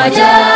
Ramadan